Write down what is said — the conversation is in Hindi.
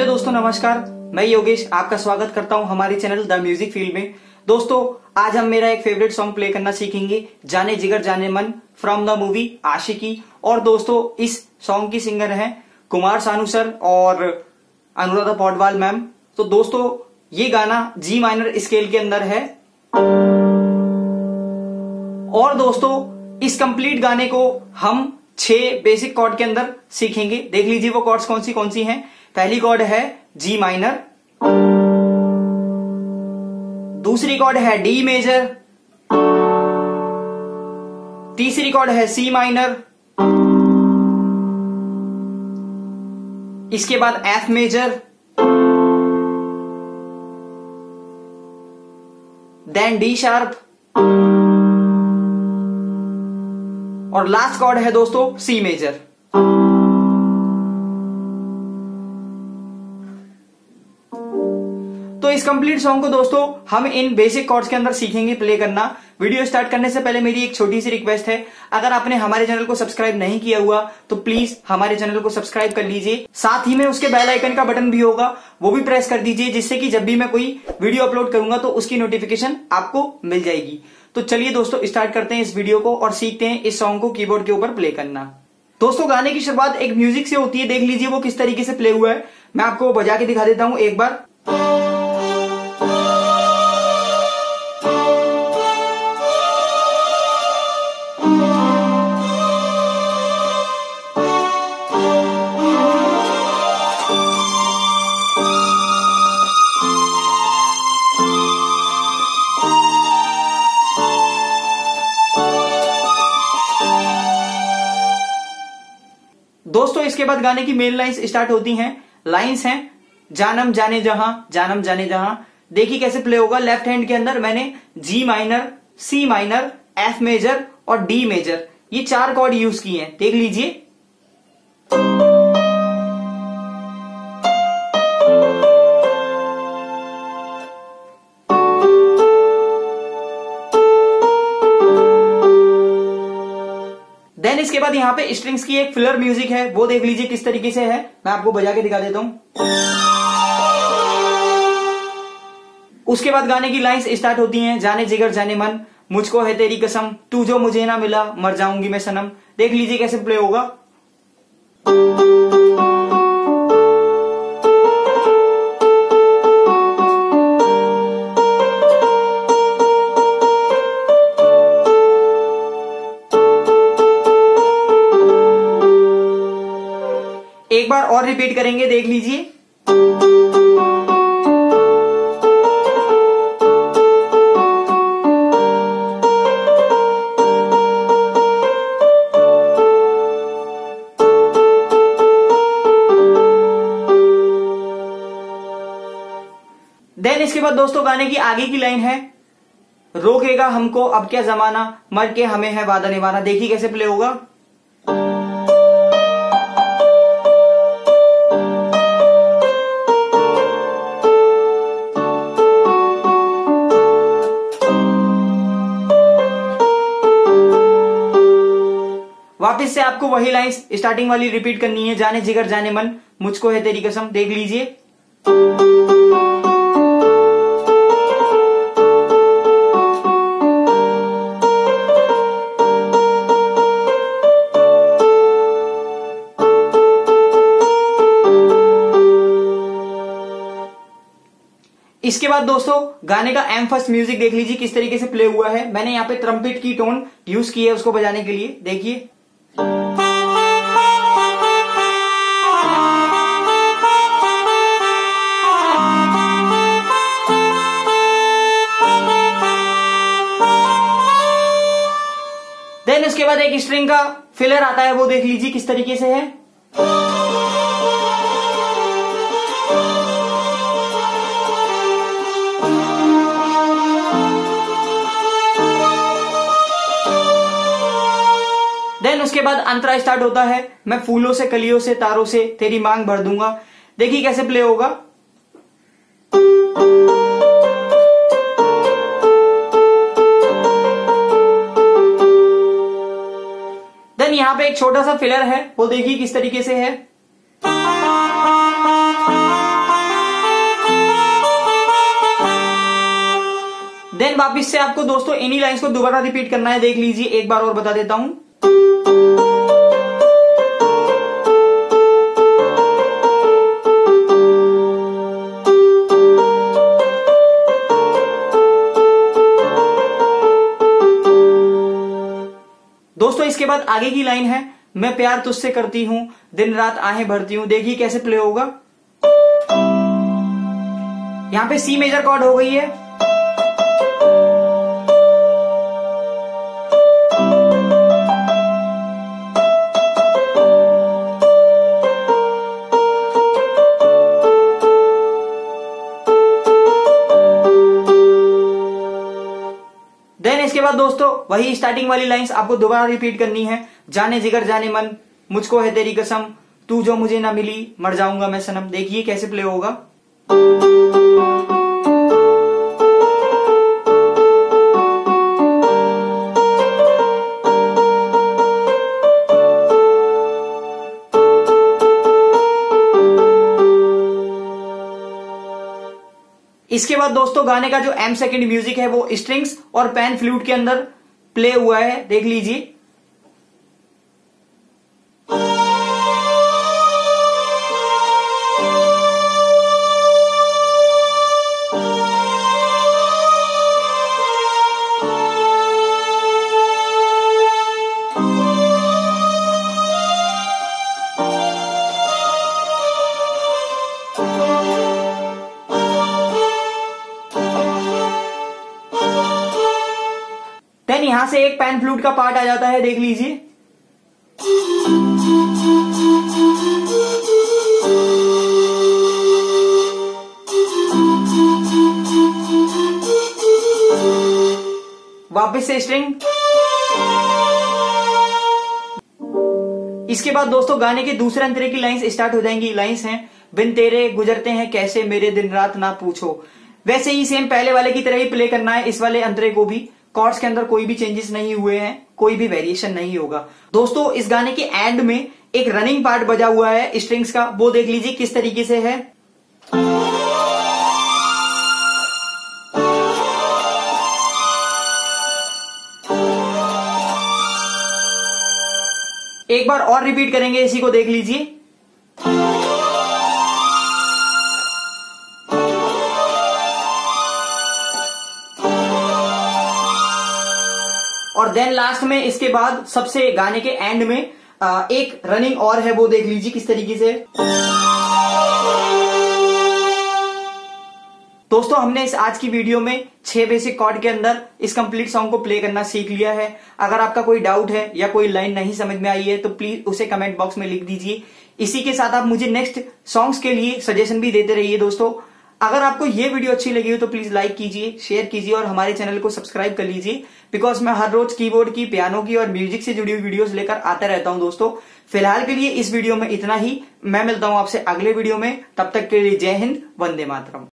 हेलो दोस्तों, नमस्कार। मैं योगेश, आपका स्वागत करता हूँ हमारे चैनल द म्यूज़िक फ़ील्ड में। दोस्तों, आज हम मेरा एक फेवरेट सॉन्ग प्ले करना सीखेंगे, जाने जिगर जाने मन फ्रॉम द मूवी आशिकी। और दोस्तों, इस सॉन्ग की सिंगर हैं कुमार सानू सर और अनुराधा पौडवाल मैम। तो दोस्तों, ये गाना जी माइनर स्केल के अंदर है। और दोस्तों, इस कंप्लीट गाने को हम छह बेसिक कॉर्ड के अंदर सीखेंगे। देख लीजिए वो कॉर्ड्स कौन सी कौन सी हैं। पहली कॉर्ड है जी माइनर दूसरी कॉर्ड है डी मेजर तीसरी कॉर्ड है सी माइनर इसके बाद F major then D sharp और लास्ट कॉर्ड है दोस्तों सी मेजर इस कंप्लीट सॉन्ग को दोस्तों, हम इन बेसिक कॉर्ड्स के अंदर सीखेंगे प्ले करना। वीडियो स्टार्ट करने से पहले मेरी एक छोटी सी रिक्वेस्ट है। अगर आपने हमारे चैनल को सब्सक्राइब नहीं किया हुआ तो प्लीज़ हमारे चैनल को सब्सक्राइब कर लीजिए। साथ ही में उसके बेल आइकन का बटन भी होगा, वो भी प्रेस कर दीजिए, जिससे कि जब भी मैं कोई वीडियो अपलोड करूँगा तो उसकी नोटिफिकेशन आपको मिल जाएगी। तो चलिए दोस्तों स्टार्ट करते हैं इस वीडियो को और सीखते हैं इस सॉन्ग को कीबोर्ड के ऊपर प्ले करना। दोस्तों, गाने की शुरुआत एक म्यूज़िक से होती है। देख लीजिए वो किस तरीके से प्ले हुआ है। मैं आपको बजा के दिखा देता हूँ एक बार। दोस्तों, इसके बाद गाने की मेन लाइन्स स्टार्ट होती हैं। लाइन्स हैं, जानम जाने जहाँ, जानम जाने जहाँ। देखिए कैसे प्ले होगा। लेफ़्ट हैंड के अंदर मैंने G minor C minor F major और डी मेजर ये चार कॉर्ड यूज़ किए हैं। देख लीजिए। देन इसके बाद यहाँ पे स्ट्रिंग्स की एक फिलर म्यूज़िक है, वो देख लीजिए किस तरीके से है। मैं आपको बजा के दिखा देता हूँ। उसके बाद गाने की लाइंस स्टार्ट होती हैं, जाने जिगर, जाने मन, मुझको है तेरी कसम, तू जो मुझे ना मिला, मर जाऊँगी मैं सनम। देख लीजिए कैसे प्ले होगा। एक बार और रिपीट करेंगे, देख लीजिए। देन इसके बाद दोस्तों, गाने की आगे की लाइन है, रोकेगा हमको अब क्या जमाना, मर के हमें है वादा निभाना देखिए कैसे प्ले होगा। से आपको वही लाइन स्टार्टिंग वाली रिपीट करनी है। जाने जिगर, जाने मन। मुझको है तेरी कसम। देख लीजिए। इसके बाद दोस्तों, गाने का एम फ़र्स्ट म्यूज़िक देख लीजिए, किस तरीके से प्ले हुआ है। मैंने यहाँ पे ट्रम्पेट की टोन यूज़ की है उसको बजाने के लिए। देखिए। बाद एक स्ट्रिंग का फिलर आता है, वो देख लीजिए किस तरीके से है। देन उसके बाद अंतरा स्टार्ट होता है। मैं फूलों से, कलियों से, तारों से तेरी मांग भर दूँगा। देखिए कैसे प्ले होगा। एक छोटा सा फिलर है। वो देखिए किस तरीके से है। देन वापिस से आपको दोस्तों इन्हीं लाइंस को दोबारा रिपीट करना है। देख लीजिए, एक बार और बता देता हूँ। दोस्तों, इसके बाद आगे की लाइन है। मैं प्यार तुझसे करती हूँ, दिन रात आहें भरती हूँ। देखिए कैसे प्ले होगा। यहाँ पे सी मेजर कॉर्ड हो गई है। वही स्टार्टिंग वाली लाइंस आपको दोबारा रिपीट करनी है। जाने जिगर, जाने मन। मुझको है तेरी कसम। तू जो मुझे ना मिली, मर जाऊँगा मैं सनम। देखिए कैसे प्ले होगा। इसके बाद दोस्तों, गाने का जो एम सेकेंड म्यूज़िक है, वो स्ट्रिंग्स और पैन फ्लूट के अंदर प्ले हुआ है देख लीजिए। एक पैन फ्लूट का पार्ट आ जाता है, देख लीजिए। वापस से स्ट्रिंग। इसके बाद दोस्तों, गाने के दूसरे अंतरे की लाइंस स्टार्ट हो जाएँगी। लाइंस हैं, बिन तेरे गुजरते हैं, कैसे मेरे दिन रात ना पूछो। वैसे ही सेम पहले वाले की तरह ही प्ले करना है, इस वाले अंतरे को भी। कॉर्ड्स के अंदर कोई भी चेंजेस नहीं हुए हैं, कोई भी वेरिएशन नहीं होगा। दोस्तों, इस गाने के एंड में एक रनिंग पार्ट बजा हुआ है स्ट्रिंग्स का। वो देख लीजिए किस तरीके से है। एक बार और रिपीट करेंगे, इसी को देख लीजिए। और देन लास्ट में इसके बाद सबसे गाने के एंड में एक रनिंग और है वो देख लीजिए किस तरीके से। दोस्तों, हमने इस आज की वीडियो में छह बेसिक कॉर्ड के अंदर इस कंप्लीट सॉन्ग को प्ले करना सीख लिया है। अगर आपका कोई डाउट है या कोई लाइन नहीं समझ में आई है तो प्लीज़ उसे कमेंट बॉक्स में लिख दीजिए। इसी के साथ आप मुझे नेक्स्ट सॉन्ग्स के लिए सजेशन भी देते रहिए दोस्तों। अगर आपको ये वीडियो अच्छी लगी हो तो प्लीज़ लाइक कीजिए शेयर कीजिए और हमारे चैनल को सब्सक्राइब कर लीजिए। बिकॉज़ मैं हर रोज कीबोर्ड की पियानो की और म्यूज़िक से जुड़ी हुई वीडियोस लेकर आता रहता हूँ दोस्तों। फ़िलहाल के लिए इस वीडियो में इतना ही। मैं मिलता हूँ आपसे अगले वीडियो में। तब तक के लिए जय हिंद, वंदे मातरम।